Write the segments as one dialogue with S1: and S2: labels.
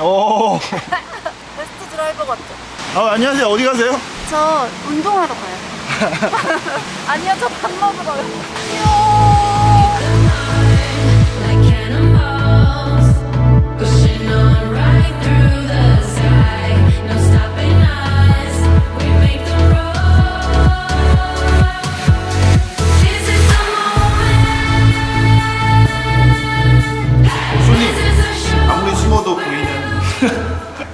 S1: 오.
S2: 베스트 드라이버 같죠?
S1: 아, 안녕하세요. 어디 가세요?
S2: 저 운동하러 가요. 아니요, 저 밥 먹으러요.
S3: like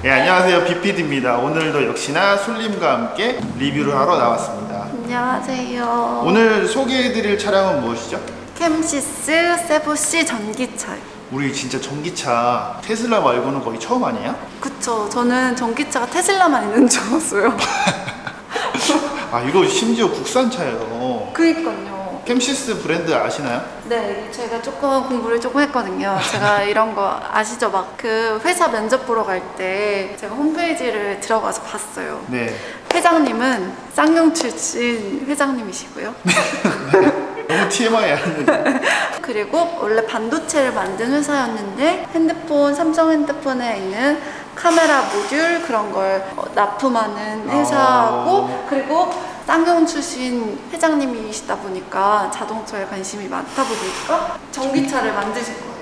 S1: 예, 안녕하세요. 비피디입니다. 오늘도 역시나 술림과 함께 리뷰를 하러 나왔습니다.
S2: 안녕하세요.
S1: 오늘 소개해드릴 차량은 무엇이죠?
S2: 캠시스 쎄보C 전기차요.
S1: 우리 진짜 전기차 테슬라 말고는 거의 처음 아니에요?
S2: 그쵸. 저는 전기차가 테슬라만 있는 줄 알았어요.
S1: 아 이거 심지어 국산차예요.
S2: 그니까요.
S1: 캠시스 브랜드 아시나요?
S2: 네, 제가 조금 공부를 조금 했거든요. 제가 이런 거 아시죠? 막 그 회사 면접 보러 갈 때 제가 홈페이지를 들어가서 봤어요.
S1: 네.
S2: 회장님은 쌍용 출신 회장님이시고요.
S1: 너무 TMI 아닌데.
S2: 그리고 원래 반도체를 만든 회사였는데 핸드폰, 삼성 핸드폰에 있는 카메라 모듈 그런 걸 어, 납품하는 회사고
S1: 아.
S2: 그리고 쌍용 출신 회장님이시다 보니까 자동차에 관심이 많다 보니까 전기차를 만드신 거예요.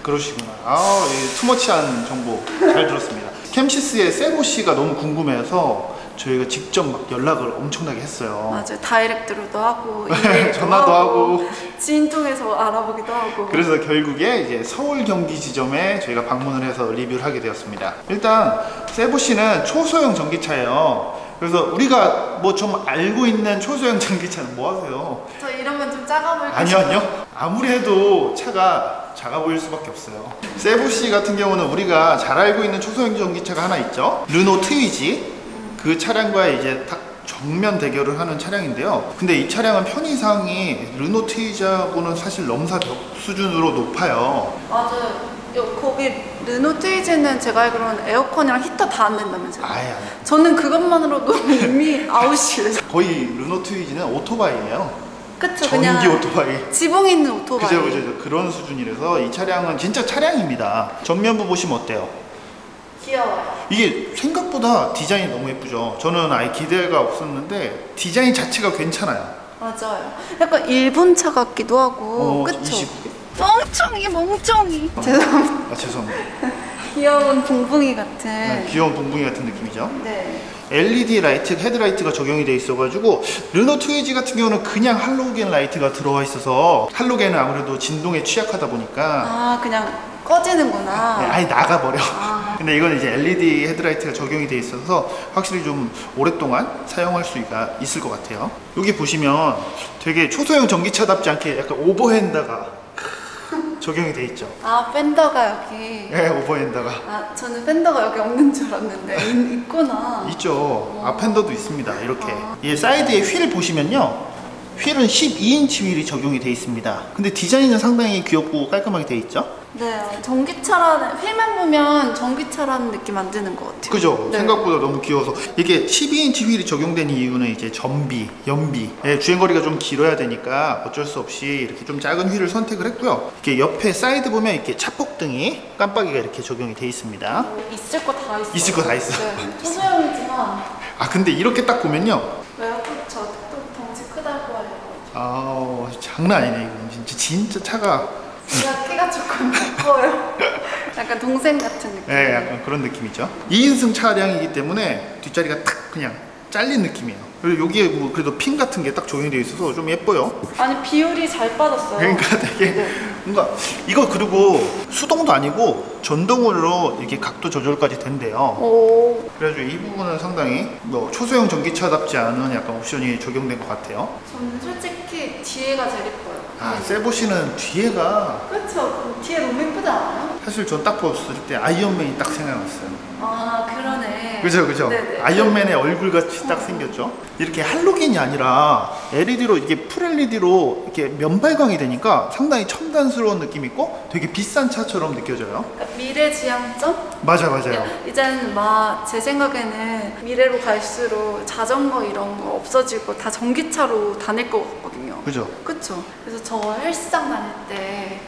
S1: 그러시구나. 아, 이 투머치한 정보 잘 들었습니다. 캠시스의 세보 씨가 너무 궁금해서 저희가 직접 막 연락을 엄청나게 했어요.
S2: 맞아요. 다이렉트로도 하고
S1: 전화도 하고.
S2: 지인 통해서 알아보기도 하고
S1: 그래서 결국에 이제 서울 경기 지점에 저희가 방문을 해서 리뷰를 하게 되었습니다. 일단 세보 씨는 초소형 전기차예요. 그래서 우리가 뭐 좀 알고 있는 초소형 전기차는 뭐 하세요?
S2: 저 이러면 좀 작아 보일 것
S1: 아니요, 아니요. 아무리 해도 차가 작아 보일 수밖에 없어요. 세부 씨 같은 경우는 우리가 잘 알고 있는 초소형 전기차가 하나 있죠. 르노 트위지. 그 차량과 이제 딱 정면 대결을 하는 차량인데요. 근데 이 차량은 편의사양이 르노 트위지하고는 사실 넘사벽 수준으로 높아요.
S2: 맞아요. 요, 거기 르노 트위즈는 제가 알기로는 에어컨이랑 히터 다 안 된다면서요?
S1: 아예 안 해.
S2: 저는 그것만으로도 이미 아웃이에요.
S1: 거의 르노 트위지는 오토바이예요.
S2: 그쵸,
S1: 전기
S2: 그냥
S1: 오토바이.
S2: 지붕 있는 오토바이.
S1: 그죠, 그죠, 그죠. 그런 수준이라서 이 차량은 진짜 차량입니다. 전면부 보시면 어때요?
S2: 귀여워요.
S1: 이게 생각보다 디자인이 너무 예쁘죠. 저는 아예 기대가 없었는데 디자인 자체가 괜찮아요.
S2: 맞아요. 약간 일본 차 같기도 하고,
S1: 어,
S2: 그쵸?
S1: 29개.
S2: 멍청이, 멍청이. 죄송합니다.
S1: 아 죄송합니다.
S2: 귀여운 봉봉이 같은.
S1: 네, 귀여운 봉봉이 같은 느낌이죠.
S2: 네.
S1: LED 라이트, 헤드라이트가 적용이 돼 있어가지고 르노 트위지 같은 경우는 그냥 할로겐 라이트가 들어가 있어서 할로겐은 아무래도 진동에 취약하다 보니까
S2: 아, 그냥 꺼지는구나.
S1: 네, 아예 나가버려.
S2: 아.
S1: 근데 이건 이제 LED 헤드라이트가 적용이 돼 있어서 확실히 좀 오랫동안 사용할 수가 있을 것 같아요. 여기 보시면 되게 초소형 전기차답지 않게 약간 오버핸다가 적용이 돼 있죠.
S2: 아, 펜더가 여기.
S1: 예, 오버핸다가
S2: 아, 저는 펜더가 여기 없는 줄 알았는데 있, 있구나.
S1: 있죠. 앞펜더도 있습니다. 이렇게. 이 사이드에 휠 보시면요. 휠은 12인치 휠이 적용이 돼 있습니다. 근데 디자인은 상당히 귀엽고 깔끔하게 돼 있죠.
S2: 네, 전기차라는 휠만 보면 전기차라는 느낌 안 드는 것 같아요.
S1: 그죠?
S2: 네.
S1: 생각보다 너무 귀여워서 이게 12인치 휠이 적용된 이유는 이제 전비, 연비, 예, 주행 거리가 좀 길어야 되니까 어쩔 수 없이 이렇게 좀 작은 휠을 선택을 했고요. 이렇게 옆에 사이드 보면 이렇게 차폭등이 깜빡이가 이렇게 적용이 돼 있습니다.
S2: 뭐 있을 거 다 있어.
S1: 있을 거 다 있어.
S2: 네, 초소형이지만
S1: 아 근데 이렇게 딱 보면요.
S2: 왜요? 저또 덩치 크다고 하려고.
S1: 아 장난 아니네 이거 진짜 진짜 차가
S2: 제가 키가 조금 커요. 약간 동생 같은 느낌.
S1: 예, 약간 그런 느낌이죠. 2인승 차량이기 때문에 뒷자리가 탁 그냥 잘린 느낌이에요. 그리고 여기에 뭐 그래도 핀 같은 게딱 적용되어 있어서 좀 예뻐요.
S2: 아니 비율이 잘 빠졌어요.
S1: 그러니까 되게
S2: 네.
S1: 뭔가 이거 그리고 수동도 아니고 전동으로 이렇게 각도 조절까지 된대요.
S2: 오,
S1: 그래가지고 이 부분은 상당히 뭐 초소형 전기차답지 않은 약간 옵션이 적용된 것 같아요.
S2: 저는 솔직히 뒤에가 제일 예뻐요.
S1: 아 쎄보C는 뒤에가
S2: 그렇죠. 뒤에 너무 예쁘지 않아요?
S1: 사실 전 딱 봤을 때 아이언맨이 딱 생각났어요.
S2: 아 그러네.
S1: 그죠 그죠
S2: 네네.
S1: 아이언맨의 얼굴 같이 딱 생겼죠 이렇게 할로겐이 아니라 LED로 이게 full LED로 이렇게 면발광이 되니까 상당히 첨단스러운 느낌 있고 되게 비싼 차처럼 느껴져요
S2: 그러니까 미래지향점?
S1: 맞아 맞아요
S2: 이제는 막제 생각에는 미래로 갈수록 자전거 이런 거 없어지고 다 전기차로 다닐 것 같거든요.
S1: 그죠
S2: 그쵸? 그래서 저 헬스장 다닐 때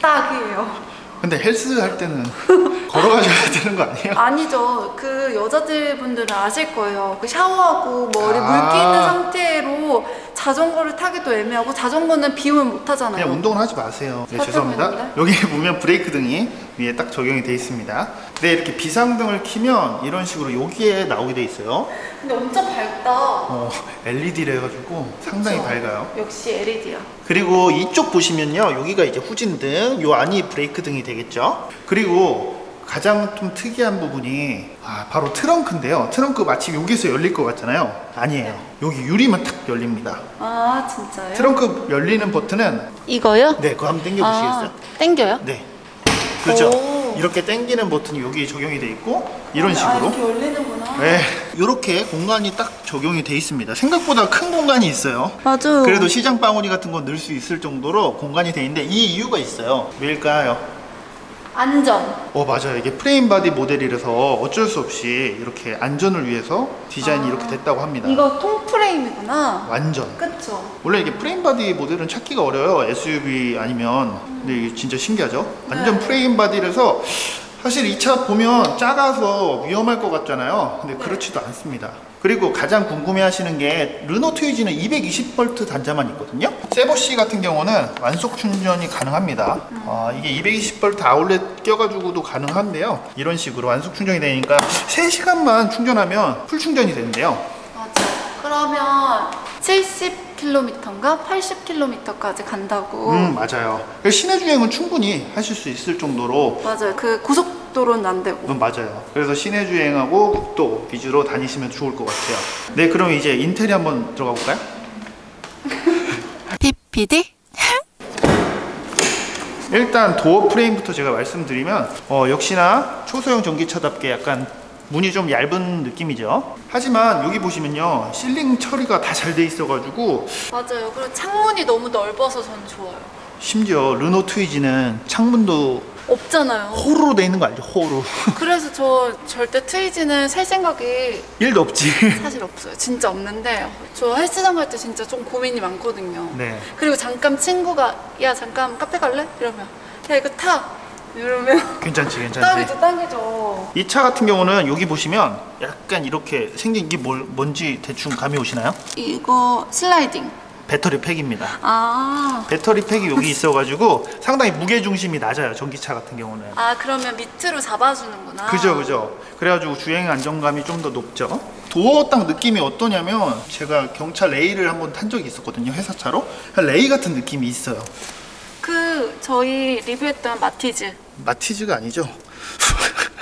S2: 딱이에요.
S1: 근데 헬스 할 때는 걸어가셔야 되는 거 아니에요?
S2: 아니죠. 그 여자들 분들은 아실 거예요. 그 샤워하고 머리
S1: 아.
S2: 물기 있는 상태로 자전거를 타기도 애매하고 자전거는 비 오면 못 타잖아요.
S1: 그냥 운동을 하지 마세요. 네, 죄송합니다. 여기 보면 브레이크 등이 위에 딱 적용이 돼 있습니다. 근데 이렇게 비상등을 키면 이런 식으로 여기에 나오게 돼 있어요.
S2: 근데 엄청 밝다.
S1: 어, LED를 해가지고 상당히
S2: 그쵸?
S1: 밝아요.
S2: 역시 LED야.
S1: 그리고 이쪽 보시면요. 여기가 이제 후진등, 요 안이 브레이크 등이 되겠죠. 그리고 가장 좀 특이한 부분이 아, 바로 트렁크인데요. 트렁크 마치 여기서 열릴 것 같잖아요. 아니에요. 여기 유리만 탁 열립니다.
S2: 아 진짜요?
S1: 트렁크 열리는 버튼은
S2: 이거요?
S1: 네, 그거 한번 당겨보시겠어요?
S2: 땡겨요?
S1: 네. 그죠?
S2: 오.
S1: 이렇게 당기는 버튼이 여기 적용이 돼 있고 이런
S2: 아,
S1: 식으로
S2: 이렇게 열리는구나.
S1: 네. 이렇게 공간이 딱 적용이 돼 있습니다. 생각보다 큰 공간이 있어요.
S2: 맞아요.
S1: 그래도 시장 바구니 같은 거 넣을 수 있을 정도로 공간이 돼 있는데 이 이유가 있어요. 왜일까요?
S2: 안전.
S1: 어 맞아요. 이게 프레임 바디 모델이라서 어쩔 수 없이 이렇게 안전을 위해서 디자인이 이렇게 됐다고 합니다.
S2: 아. 이거 통프레임이구나.
S1: 완전.
S2: 그쵸?
S1: 원래 이게 프레임 바디 모델은 찾기가 어려워요. SUV 아니면. 근데 이게 진짜 신기하죠? 완전
S2: 네.
S1: 프레임 바디라서 사실 이 차 보면 작아서 위험할 것 같잖아요. 근데
S2: 네.
S1: 그렇지도 않습니다. 그리고 가장 궁금해 하시는 게 르노 트위지는 220V 단자만 있거든요. 세보시 같은 경우는 완속 충전이 가능합니다.
S2: 음.
S1: 아, 이게 220V 아울렛 껴가지고도 가능한데요. 이런 식으로 완속 충전이 되니까 3시간만 충전하면 풀 충전이 되는데요.
S2: 맞아. 그러면 70km인가 80km까지 간다고.
S1: 음 맞아요. 그래서 시내 주행은 충분히 하실 수 있을 정도로
S2: 맞아요. 그 고속 도로는 안 되고.
S1: 음, 맞아요. 그래서 시내 주행하고 국도 위주로 다니시면 좋을 것 같아요. 네, 그럼 이제 인테리어 한번 들어가 볼까요?
S2: PPD?
S1: 일단 도어 프레임부터 제가 말씀드리면 어, 역시나 초소형 전기차답게 약간 문이 좀 얇은 느낌이죠. 하지만 여기 보시면요 실링 처리가 다 잘 돼 있어 가지고
S2: 맞아요. 그리고 창문이 너무 넓어서 전 좋아요.
S1: 심지어 르노 트위지는 창문도
S2: 없잖아요.
S1: 호루로 돼 있는 거 알죠? 호루.
S2: 그래서 저 절대 트위지는 살 생각이
S1: 일도 없지.
S2: 사실 없어요. 진짜 없는데 저 헬스장 갈 때 진짜 좀 고민이 많거든요.
S1: 네.
S2: 그리고 잠깐 친구가 야 잠깐 카페 갈래? 이러면 야 이거 타 이러면
S1: 괜찮지, 괜찮지.
S2: 당기죠 당기죠.
S1: 이 차 같은 경우는 여기 보시면 약간 이렇게 생긴 게 뭘, 뭔지 대충 감이 오시나요?
S2: 이거 슬라이딩.
S1: 배터리 팩입니다.
S2: 아.
S1: 배터리 팩이 여기 있어가지고 상당히 무게 중심이 낮아요. 전기차 같은 경우는.
S2: 아 그러면 밑으로 잡아주는구나.
S1: 그죠, 그죠. 그래가지고 주행 안정감이 좀 더 높죠. 도어 딱 느낌이 어떠냐면 제가 경찰 레이를 한번 탄 적이 있었거든요. 회사 차로. 레이 같은 느낌이 있어요.
S2: 그 저희 리뷰했던 마티즈.
S1: 마티즈가 아니죠.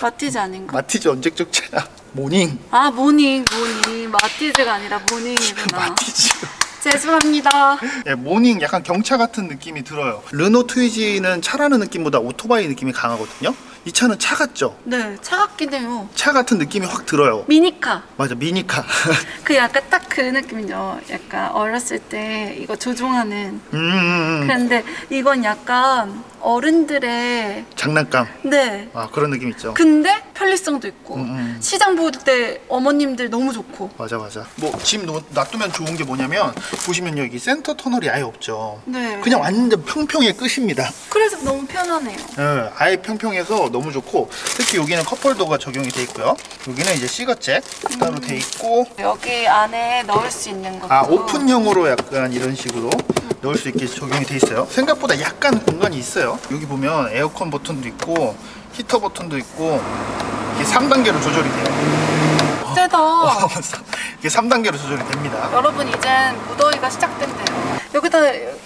S2: 마티즈 아닌가?
S1: 마티즈 언제적 차야? 모닝.
S2: 아 모닝 모닝 마티즈가 아니라 모닝이구나.
S1: 마티즈.
S2: 죄송합니다.
S1: 예, 모닝 약간 경차 같은 느낌이 들어요. 르노 트위지는 차라는 느낌보다 오토바이 느낌이 강하거든요. 이 차는 차 같죠?
S2: 네 차 같긴 해요.
S1: 차 같은 느낌이 확 들어요.
S2: 미니카.
S1: 맞아, 미니카.
S2: 그 약간 딱 그 느낌이죠. 약간 어렸을 때 이거 조종하는.
S1: 음, 음, 음.
S2: 근데 이건 약간 어른들의
S1: 장난감.
S2: 네.
S1: 아, 그런 느낌 있죠.
S2: 근데 편리성도 있고
S1: 음, 음.
S2: 시장 볼 때 어머님들 너무 좋고.
S1: 맞아, 맞아. 뭐, 집 놓- 놔두면 좋은 게 뭐냐면, 보시면 여기 센터 터널이 아예 없죠.
S2: 네.
S1: 그냥 완전 평평의 끝입니다.
S2: 그래서 너무 편하네요.
S1: 예, 아예 평평해서 너무 좋고, 특히 여기는 컵홀더가 적용이 돼 있고요. 여기는 이제 시거잭 따로 돼 있고,
S2: 여기 안에 넣을 수 있는 것도.
S1: 아 오픈형으로 약간 이런 식으로 넣을 수 있게 적용이 돼 있어요 생각보다 약간 공간이 있어요 여기 보면 에어컨 버튼도 있고 히터 버튼도 있고 이게 3단계로 조절이 돼요
S2: 세다.
S1: 이게 3단계로 조절이 됩니다
S2: 여러분 이젠 무더위가 시작된대요. 여기다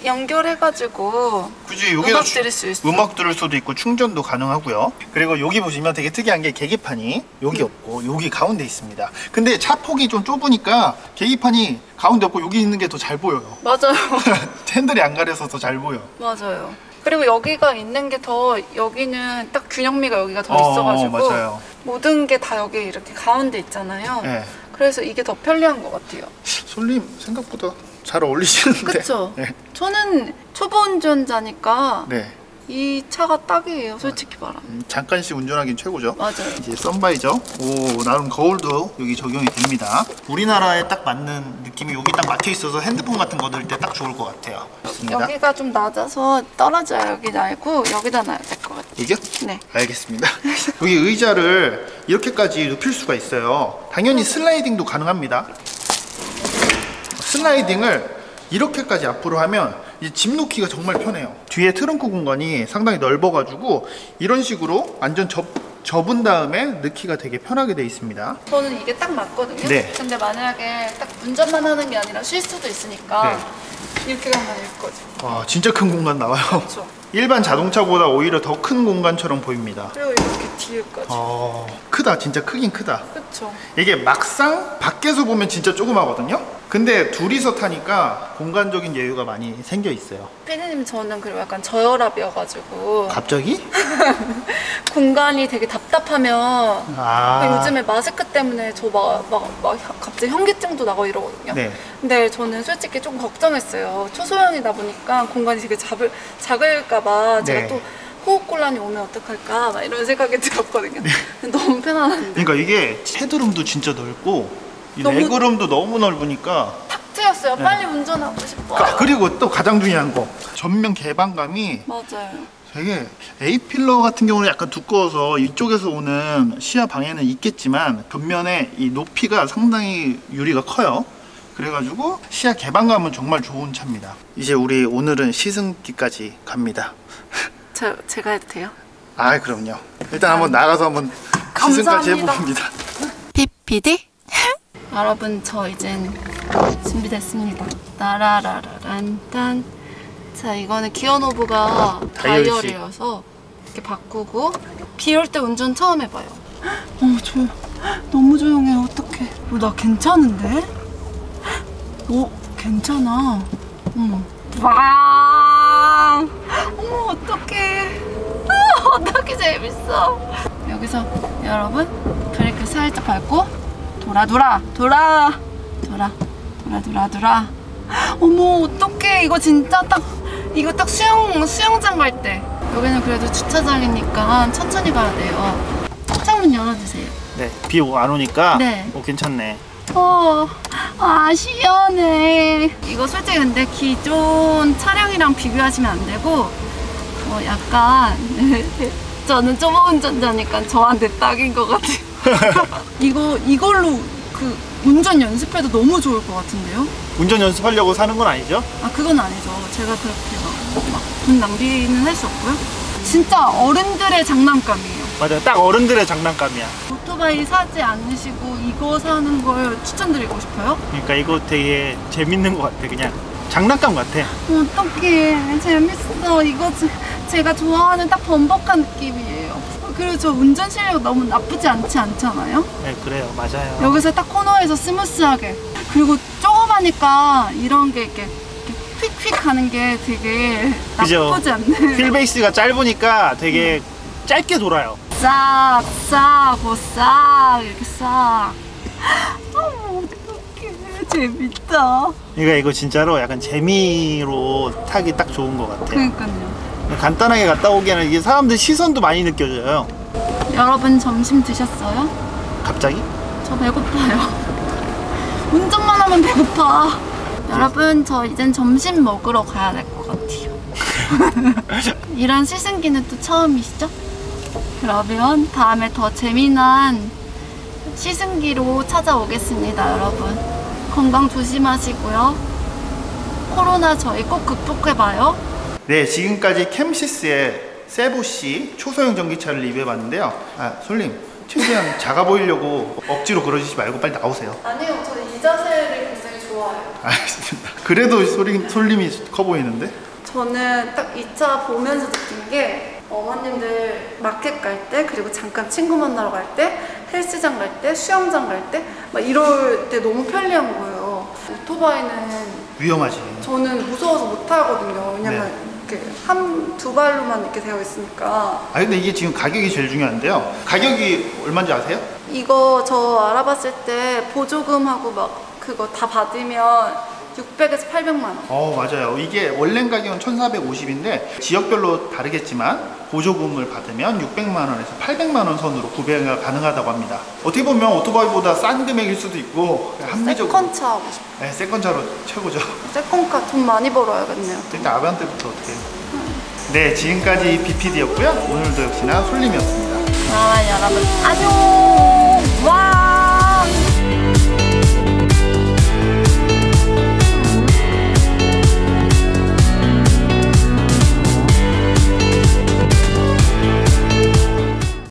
S2: 연결해가지고
S1: 굳이 여기다
S2: 음악
S1: 추-
S2: 들을 수 있어.
S1: 음악 들을 수도 있고 충전도 가능하고요 그리고 여기 보시면 되게 특이한 게 계기판이 여기 없고 여기 가운데 있습니다 근데 차 폭이 좀 좁으니까 계기판이 가운데 없고 여기 있는 게 더 잘 보여요
S2: 맞아요.
S1: 핸들이 안 가려서 더 잘 보여
S2: 맞아요. 그리고 여기가 있는 게 더 여기는 딱 균형미가 여기가 더
S1: 어,
S2: 있어가지고
S1: 맞아요.
S2: 모든 게 다 여기 이렇게 가운데 있잖아요.
S1: 네.
S2: 그래서 이게 더 편리한 것 같아요.
S1: 솔님 생각보다 잘 어울리시는데.
S2: 그쵸?
S1: 네.
S2: 저는 초보 운전자니까
S1: 네.
S2: 이 차가 딱이에요. 솔직히 말하면.
S1: 음, 잠깐씩 운전하긴 최고죠.
S2: 맞아요.
S1: 이제 선바이저. 오 나름 거울도 여기 적용이 됩니다. 우리나라에 딱 맞는 느낌이 여기 딱 막혀 있어서 핸드폰 같은 거 넣을 때딱 좋을 것 같아요. 좋습니다.
S2: 여기가 좀 낮아서 떨어져요. 여기 말고 여기다 놔야 될 것 같아요.
S1: 이게?
S2: 네.
S1: 알겠습니다. 여기 의자를 이렇게까지 눕힐 수가 있어요. 당연히 슬라이딩도 가능합니다. 슬라이딩을 이렇게까지 앞으로 하면 이 짐 놓기가 정말 편해요. 뒤에 트렁크 공간이 상당히 넓어가지고 이런 식으로 완전 접, 접은 다음에 넣기가 되게 편하게 돼 있습니다.
S2: 저는 이게 딱 맞거든요.
S1: 네.
S2: 근데 만약에 딱 운전만 하는 게 아니라 쉴 수도 있으니까 이렇게 가면 될 거죠.
S1: 와 진짜 큰 공간 나와요.
S2: 그렇죠.
S1: 일반 자동차보다 오히려 더 큰 공간처럼 보입니다.
S2: 그리고 이렇게 뒤에까지.
S1: 어, 크다 진짜 크긴 크다.
S2: 그렇죠.
S1: 이게 막상 밖에서 보면 진짜 조그마거든요. 근데 둘이서 타니까 공간적인 여유가 많이 생겨 있어요.
S2: 피디님 저는 그리고 약간 저혈압이어가지고
S1: 갑자기?
S2: 공간이 되게 답답하면
S1: 아.
S2: 요즘에 마스크 때문에 저 막 막 막 갑자기 현기증도 나고 이러거든요.
S1: 네.
S2: 근데 저는 솔직히 좀 걱정했어요. 초소형이다 보니까 공간이 되게 작을, 작을까봐 제가
S1: 네.
S2: 또 호흡곤란이 오면 어떡할까 막 이런 생각이 들었거든요. 근데 너무 편안한데.
S1: 그러니까 이게 헤드룸도 진짜 넓고 이
S2: 너무-
S1: 레그룸도 너무 넓으니까
S2: 탁 트였어요.
S1: 네.
S2: 빨리 운전하고 싶어요.
S1: 아, 그리고 또 가장 중요한 거 전면 개방감이
S2: 맞아요.
S1: 되게 A 필러 같은 경우는 약간 두꺼워서 이쪽에서 오는 시야 방해는 있겠지만 겉면에 이 높이가 상당히 유리가 커요. 그래가지고 시야 개방감은 정말 좋은 차입니다. 이제 우리 오늘은 시승기까지 갑니다.
S2: 저, 제가 해도 돼요?
S1: 아 그럼요. 일단 한번 나가서 한번 시승까지
S2: 감사합니다.
S1: 해봅니다.
S2: BPD? 여러분 저 이젠 준비됐습니다. 따라라라란딴 자 이거는 기어 knob가
S1: 다이얼식.
S2: 다이얼이어서 이렇게 바꾸고 비 올 때 운전 처음 해봐요. 어 조, 너무 조용해 어떡해. 어, 나 괜찮은데? 어 괜찮아. 응. 왕! 어머 어떡해. 아, 어떻게 재밌어. 여기서 여러분 브레이크 살짝 밟고 돌아 돌아 돌아 돌아 돌아 돌아 돌아 어머 어떡해 이거 진짜 딱 이거 딱 수영 수영장 갈 때 여기는 그래도 주차장이니까 천천히 가야 돼요 창문 열어주세요
S1: 네, 비 안 오니까
S2: 네.
S1: 어, 괜찮네.
S2: 어, 아 시원해. 이거 솔직히 근데 기존 차량이랑 비교하시면 안 되고, 어 약간 저는 초보 운전자니까 저한테 딱인 것 같아요. 이거 이걸로 그 운전 연습해도 너무 좋을 것 같은데요?
S1: 운전 연습하려고 사는 건 아니죠?
S2: 아 그건 아니죠. 제가 그렇게 막돈 낭비는 할 수 없고요. 진짜 어른들의 장난감이에요.
S1: 맞아요. 딱 어른들의 장난감이야.
S2: 오토바이 사지 않으시고 이거 사는 걸 추천드리고 싶어요.
S1: 그러니까 이거 되게 재밌는 것 같아. 그냥 장난감 같아.
S2: 어떡해 재밌어 이거 제, 제가 좋아하는 딱 범벅한 느낌이에요 그리고 저 운전 실력 너무 나쁘지 않지 않잖아요
S1: 네, 그래요. 맞아요.
S2: 여기서 딱 코너에서 smooth하게 그리고 조그마니까 이런 게 이렇게, 휙휙 가는 게 되게. 나쁘지 않네
S1: wheelbase가 짧으니까 되게 짧게 돌아요.
S2: 싹 싹 보싹 이렇게 싹 재밌다
S1: 그러니까 이거 진짜로 약간 재미로 타기 딱 좋은 것 같아요.
S2: 그러니까요
S1: 간단하게 갔다 오기에는 이게 사람들 시선도 많이 느껴져요.
S2: 여러분 점심 드셨어요?
S1: 갑자기?
S2: 저 배고파요. 운전만 하면 배고파. 여러분, 저 이젠 점심 먹으러 가야 될 것 같아요. 이런 시승기는 또 처음이시죠? 그러면 다음에 더 재미난 시승기로 찾아오겠습니다, 여러분. 건강 조심하시고요. 코로나 저희 꼭 극복해봐요.
S1: 네, 지금까지 캠시스의 세부시 초소형 전기차를 리뷰해봤는데요. 아, 솔님, 최대한 작아 보이려고 억지로 그러시지 말고 빨리 나오세요.
S2: 아니요, 저 이 자세를 굉장히 좋아해요.
S1: 알겠습니다. 그래도 솔님, 솔님이 커 보이는데?
S2: 저는 딱 이 차 보면서 느낀 게 어머님들 마켓 갈 때 그리고 잠깐 친구 만나러 갈 때 헬스장 갈 때 수영장 갈 때 막 이럴 때 너무 편리한 거예요 오토바이는
S1: 위험하지.
S2: 저는 무서워서 못 타거든요 왜냐면 이렇게 한 두 발로만 이렇게 되어 있으니까
S1: 아, 근데 이게 지금 가격이 제일 중요한데요. 가격이 얼마인지 아세요?
S2: 이거 저 알아봤을 때 보조금하고 막 그거 다 받으면 600에서 800만 원
S1: 어, 맞아요. 이게 원래 가격은 1,450인데 지역별로 다르겠지만 보조금을 받으면 600만 원에서 800만 원 선으로 구매가 가능하다고 합니다. 어떻게 보면 오토바이보다 싼 금액일 수도 있고 합리적으로
S2: second차 하고 싶어
S1: 네, second차로 최고죠.
S2: second car 돈 많이 벌어야겠네요
S1: 일단 아반떼부터 어떻게? 네, 지금까지 BPD였고요. 오늘도 역시나 솔림이었습니다.
S2: 그러면 여러분 안녕